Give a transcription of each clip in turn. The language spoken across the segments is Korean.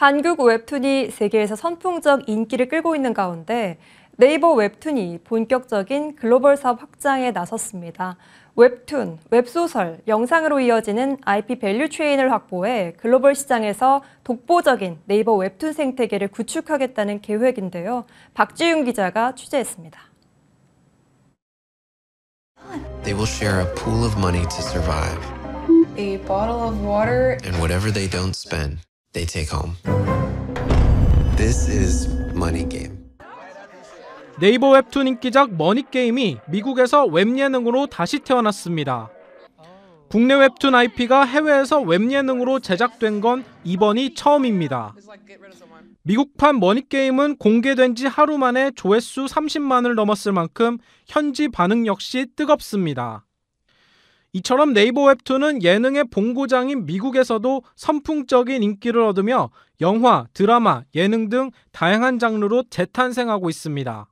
한국 웹툰이 세계에서 선풍적 인기를 끌고 있는 가운데 네이버 웹툰이 본격적인 글로벌 사업 확장에 나섰습니다. 웹툰, 웹소설, 영상으로 이어지는 IP value chain을 확보해 글로벌 시장에서 독보적인 네이버 웹툰 생태계를 구축하겠다는 계획인데요. 박지윤 기자가 취재했습니다. They will share a pool of money to survive, a bottle of water. and whatever they don't spend, they take home. This is Money Game. 네이버 웹툰 인기작 머니게임이 미국에서 웹예능으로 다시 태어났습니다. 국내 웹툰 IP가 해외에서 웹예능으로 제작된 건 이번이 처음입니다. 미국판 머니게임은 공개된 지 하루 만에 조회수 30만을 넘었을 만큼 현지 반응 역시 뜨겁습니다. 이처럼 네이버 웹툰은 예능의 본고장인 미국에서도 선풍적인 인기를 얻으며 영화, 드라마, 예능 등 다양한 장르로 재탄생하고 있습니다.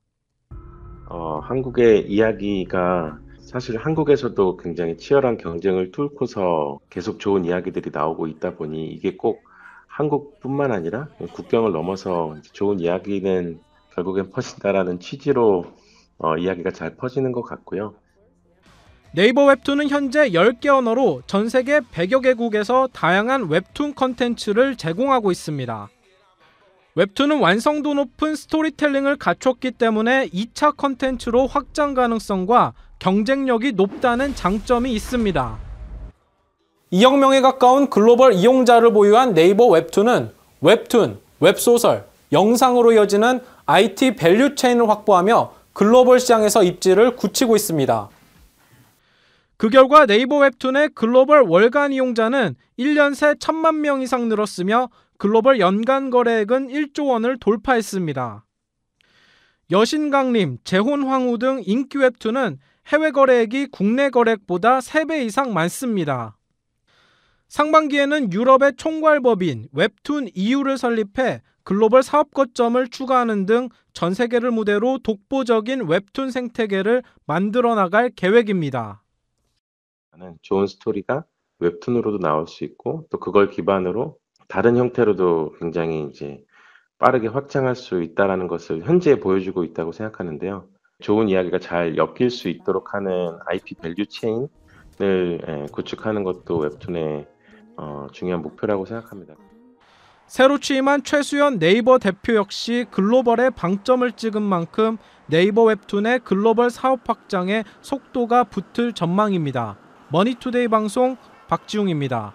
어, 한국의 이야기가 사실 한국에서도 굉장히 치열한 경쟁을 뚫고서 계속 좋은 이야기들이 나오고 있다 보니 이게 꼭 한국뿐만 아니라 국경을 넘어서 좋은 이야기는 결국엔 퍼진다라는 취지로 어, 이야기가 잘 퍼지는 것 같고요. 네이버 웹툰은 현재 10개 언어로 전 세계 100여 개국에서 다양한 웹툰 컨텐츠를 제공하고 있습니다. 웹툰은 완성도 높은 스토리텔링을 갖췄기 때문에 2차 컨텐츠로 확장 가능성과 경쟁력이 높다는 장점이 있습니다. 2억 명에 가까운 글로벌 이용자를 보유한 네이버 웹툰은 웹툰, 웹소설, 영상으로 이어지는 IT 밸류 체인을 확보하며 글로벌 시장에서 입지를 굳히고 있습니다. 그 결과 네이버 웹툰의 글로벌 월간 이용자는 1년 새 1천만 명 이상 늘었으며 글로벌 연간 거래액은 1조 원을 돌파했습니다. 여신강림, 재혼황후 등 인기 웹툰은 해외 거래액이 국내 거래액보다 3배 이상 많습니다. 상반기에는 유럽의 총괄법인 웹툰 EU를 설립해 글로벌 사업 거점을 추가하는 등 전 세계를 무대로 독보적인 웹툰 생태계를 만들어 나갈 계획입니다. 좋은 스토리가 웹툰으로도 나올 수 있고 또 그걸 기반으로 다른 형태로도 굉장히 이제 빠르게 확장할 수 있다라는 것을 현재 보여주고 있다고 생각하는데요. 좋은 이야기가 잘 엮일 수 있도록 하는 IP 밸류 체인을 구축하는 것도 웹툰의 어, 중요한 목표라고 생각합니다. 새로 취임한 최수연 네이버 대표 역시 글로벌에 방점을 찍은 만큼 네이버 웹툰의 글로벌 사업 확장에 속도가 붙을 전망입니다. 머니투데이 방송 박지웅입니다.